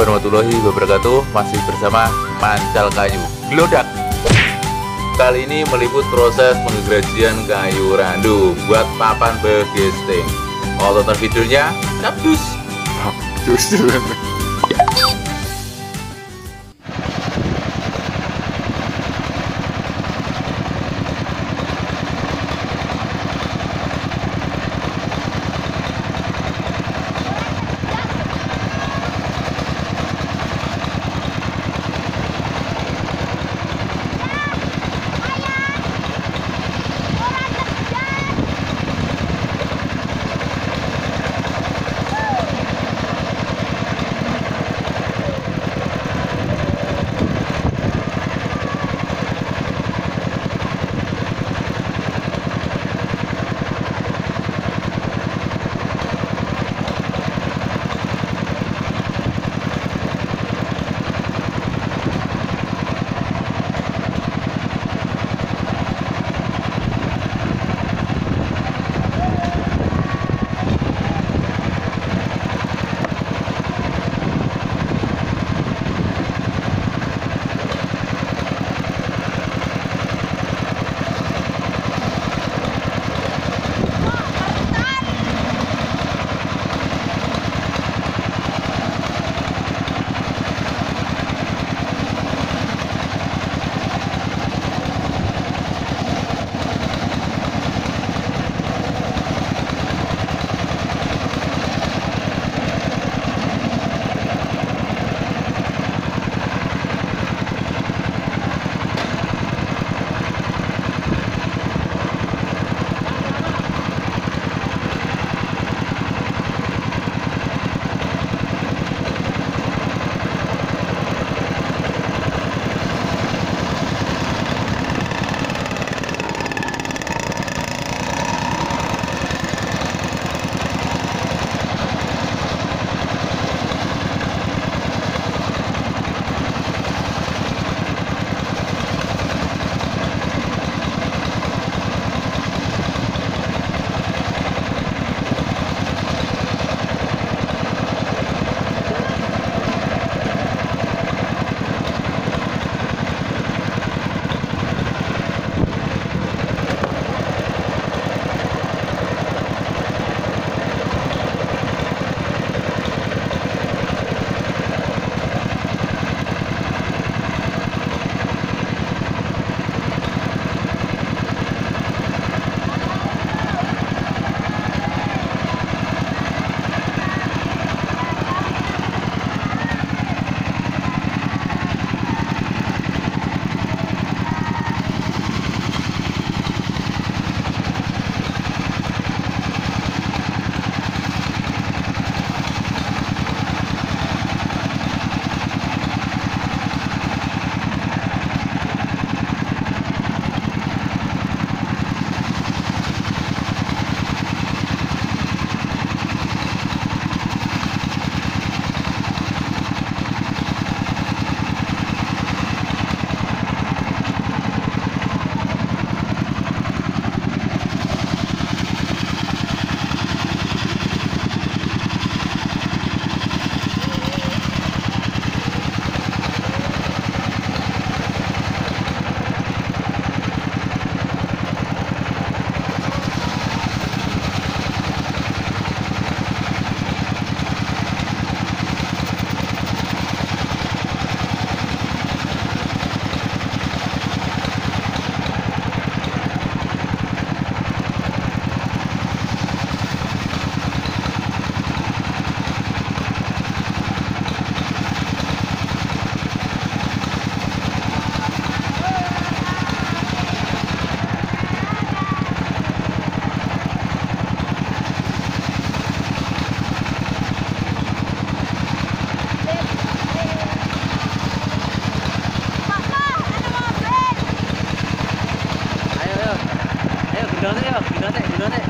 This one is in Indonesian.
warahmatullahi wabarakatuh. Masih bersama Mancal Kayu. Gelodak Kali ini meliput proses penggrajian kayu randu Buat papan begesting Mau tonton videonya? Capcus Capcus Cờ lê 得嘞